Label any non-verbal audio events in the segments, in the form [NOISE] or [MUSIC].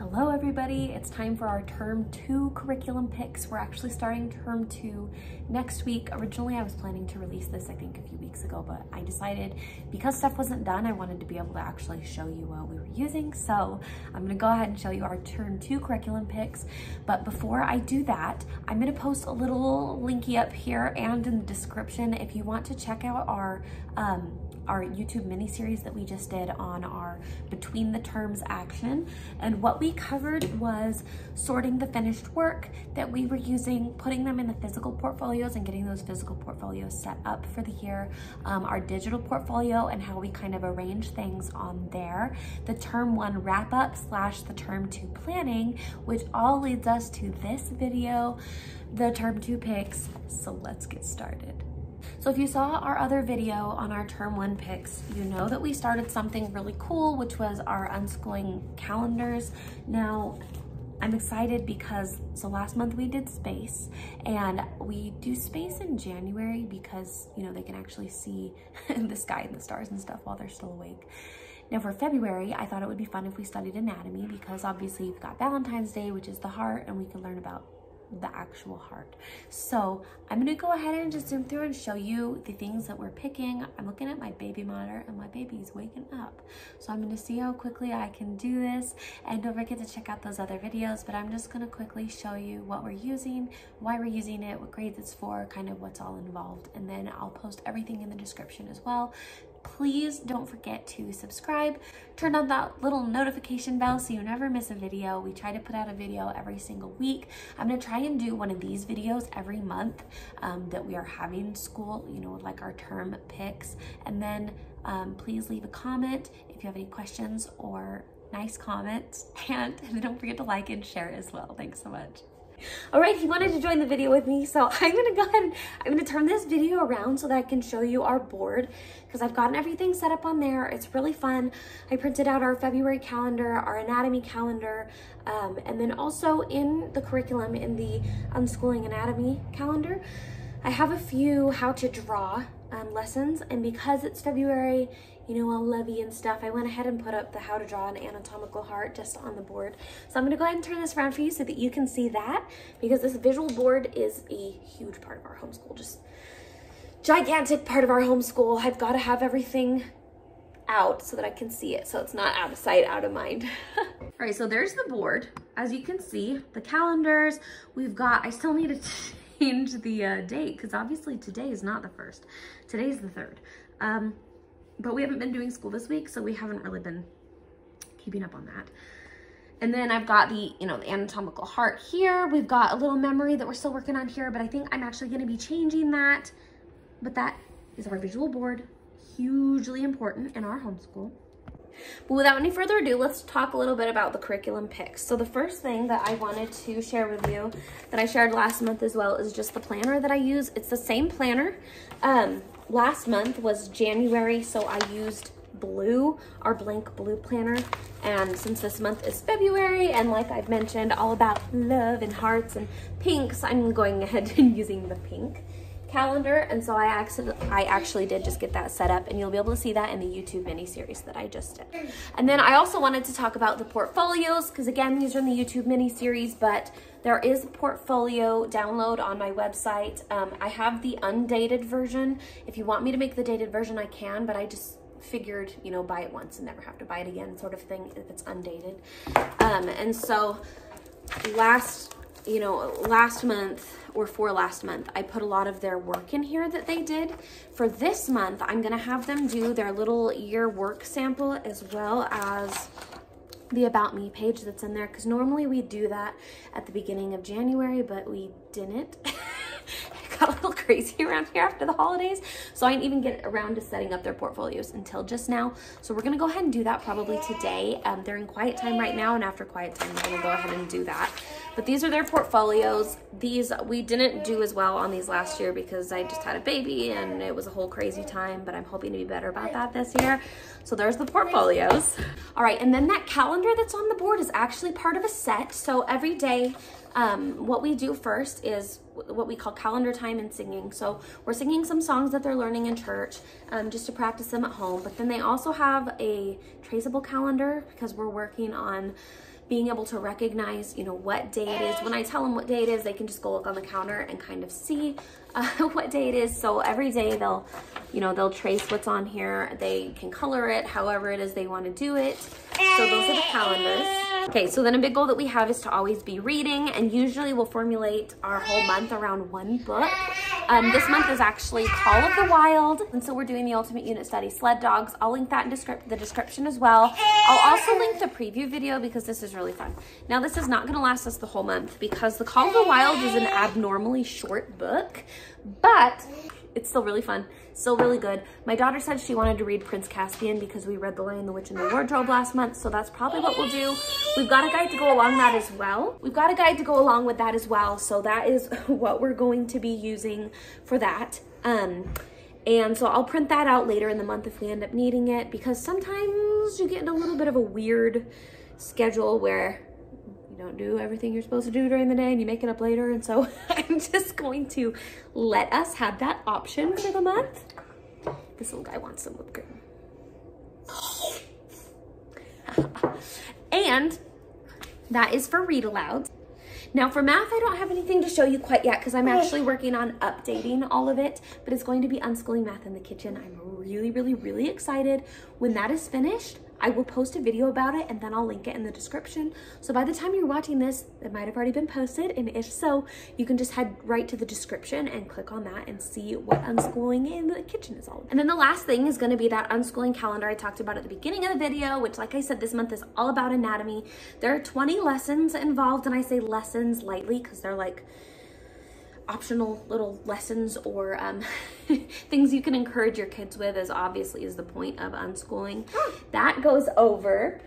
Hello everybody, it's time for our term two curriculum picks. We're actually starting term two next week. Originally I was planning to release this I think a few weeks ago, but I decided because stuff wasn't done, I wanted to be able to actually show you what we were using. So I'm gonna go ahead and show you our term two curriculum picks. But before I do that, I'm gonna post a little linky up here and in the description if you want to check out our um, our YouTube mini series that we just did on our between the terms action. And what we covered was sorting the finished work that we were using, putting them in the physical portfolios and getting those physical portfolios set up for the year, um, our digital portfolio and how we kind of arrange things on there, the term one wrap up slash the term two planning, which all leads us to this video, the term two picks. So let's get started. So if you saw our other video on our term one picks, you know that we started something really cool, which was our unschooling calendars. Now, I'm excited because, so last month we did space and we do space in January because, you know, they can actually see [LAUGHS] the sky and the stars and stuff while they're still awake. Now for February, I thought it would be fun if we studied anatomy because obviously you've got Valentine's Day, which is the heart, and we can learn about the actual heart. So I'm gonna go ahead and just zoom through and show you the things that we're picking. I'm looking at my baby monitor and my baby's waking up. So I'm gonna see how quickly I can do this and don't forget to check out those other videos, but I'm just gonna quickly show you what we're using, why we're using it, what grades it's for, kind of what's all involved. And then I'll post everything in the description as well please don't forget to subscribe turn on that little notification bell so you never miss a video. We try to put out a video every single week. I'm to try and do one of these videos every month um, that we are having school you know like our term picks. And then um, please leave a comment if you have any questions or nice comments. [LAUGHS] And don't forget to like and share as well. Thanks so much all right, he wanted to join the video with me, so [LAUGHS] I'm gonna go ahead and I'm gonna turn this video around so that I can show you our board because I've gotten everything set up on there. It's really fun. I printed out our February calendar, our anatomy calendar, um, and then also in the curriculum, in the unschooling anatomy calendar, I have a few how to draw um, lessons, and because it's February, you know, all lovey and stuff, I went ahead and put up the how to draw an anatomical heart just on the board. So I'm gonna go ahead and turn this around for you so that you can see that because this visual board is a huge part of our homeschool, just gigantic part of our homeschool. I've gotta have everything out so that I can see it so it's not out of sight, out of mind. [LAUGHS] All right, so there's the board. As you can see, the calendars, we've got, I still need to [LAUGHS] change the uh, date because obviously today is not the first. Today's the third. Um, but we haven't been doing school this week, so we haven't really been keeping up on that. And then I've got the, you know, the anatomical heart here. We've got a little memory that we're still working on here, but I think I'm actually gonna be changing that. But that is our visual board, hugely important in our homeschool. But without any further ado, let's talk a little bit about the curriculum picks. So the first thing that I wanted to share with you that I shared last month as well is just the planner that I use. It's the same planner. Um, last month was January, so I used blue, our blank blue planner. And since this month is February, and like I've mentioned, all about love and hearts and pinks, I'm going ahead [LAUGHS] and using the pink calendar. And so I actually, I actually did just get that set up and you'll be able to see that in the YouTube mini series that I just did. And then I also wanted to talk about the portfolios because again, these are in the YouTube mini series, but there is a portfolio download on my website. Um, I have the undated version. If you want me to make the dated version, I can, but I just figured, you know, buy it once and never have to buy it again sort of thing if it's undated. Um, and so last you know, last month or for last month, I put a lot of their work in here that they did. For this month, I'm gonna have them do their little year work sample as well as the About Me page that's in there because normally we do that at the beginning of January, but we didn't. [LAUGHS] got a little crazy around here after the holidays. So I didn't even get around to setting up their portfolios until just now. So we're gonna go ahead and do that probably today. Um, they're in quiet time right now and after quiet time, we're gonna go ahead and do that. But these are their portfolios. These, we didn't do as well on these last year because I just had a baby and it was a whole crazy time, but I'm hoping to be better about that this year. So there's the portfolios. All right, and then that calendar that's on the board is actually part of a set. So every day, um, what we do first is what we call calendar time and singing. So we're singing some songs that they're learning in church um, just to practice them at home. But then they also have a traceable calendar because we're working on being able to recognize, you know, what day it is. When I tell them what day it is, they can just go look on the counter and kind of see uh, [LAUGHS] what day it is. So every day they'll, you know, they'll trace what's on here. They can color it however it is they want to do it. So those are the calendars. Okay, so then a big goal that we have is to always be reading and usually we'll formulate our whole month around one book. Um, this month is actually Call of the Wild. And so we're doing the Ultimate Unit Study Sled Dogs. I'll link that in descript the description as well. I'll also link the preview video because this is really fun. Now this is not gonna last us the whole month because the Call of the Wild is an abnormally short book, but it's still really fun, still really good. My daughter said she wanted to read Prince Caspian because we read The Lion, the Witch, and the Wardrobe last month, so that's probably what we'll do. We've got a guide to go along that as well. We've got a guide to go along with that as well, so that is [LAUGHS] what we're going to be using for that. Um, and so I'll print that out later in the month if we end up needing it because sometimes you get in a little bit of a weird schedule where don't do everything you're supposed to do during the day and you make it up later. And so [LAUGHS] I'm just going to let us have that option for the month. This little guy wants some whipped cream. and that is for read aloud. Now for math, I don't have anything to show you quite yet because I'm actually working on updating all of it, but it's going to be unschooling math in the kitchen. I'm really, really, really excited. When that is finished, I will post a video about it and then I'll link it in the description. So by the time you're watching this, it might have already been posted. And if so, you can just head right to the description and click on that and see what unschooling in the kitchen is all about. And then the last thing is gonna be that unschooling calendar I talked about at the beginning of the video, which like I said, this month is all about anatomy. There are 20 lessons involved and I say lessons lightly because they're like optional little lessons or um, [LAUGHS] things you can encourage your kids with as obviously is the point of unschooling. that goes over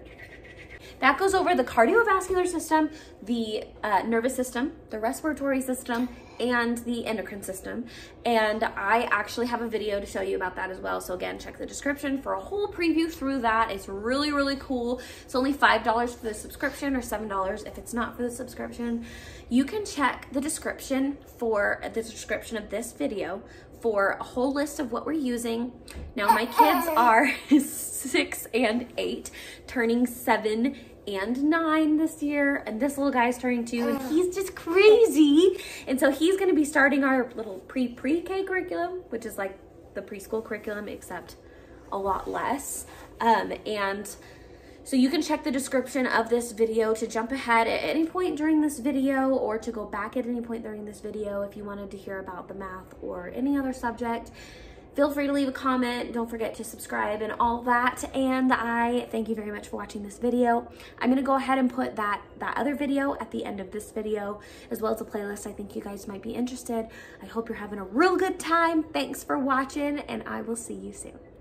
that goes over the cardiovascular system, the uh, nervous system, the respiratory system, and the endocrine system. And I actually have a video to show you about that as well. So again, check the description for a whole preview through that. It's really, really cool. It's only $5 for the subscription or $7 if it's not for the subscription. You can check the description for the description of this video for a whole list of what we're using. Now my kids [LAUGHS] are [LAUGHS] six and eight, turning seven and nine this year. And this little guy's turning two and he's just crazy. And so he's gonna be starting our little pre-pre-K curriculum, which is like the preschool curriculum, except a lot less. Um, and so you can check the description of this video to jump ahead at any point during this video or to go back at any point during this video if you wanted to hear about the math or any other subject. Feel free to leave a comment. Don't forget to subscribe and all that. And I thank you very much for watching this video. I'm going to go ahead and put that, that other video at the end of this video, as well as a playlist I think you guys might be interested. I hope you're having a real good time. Thanks for watching, and I will see you soon.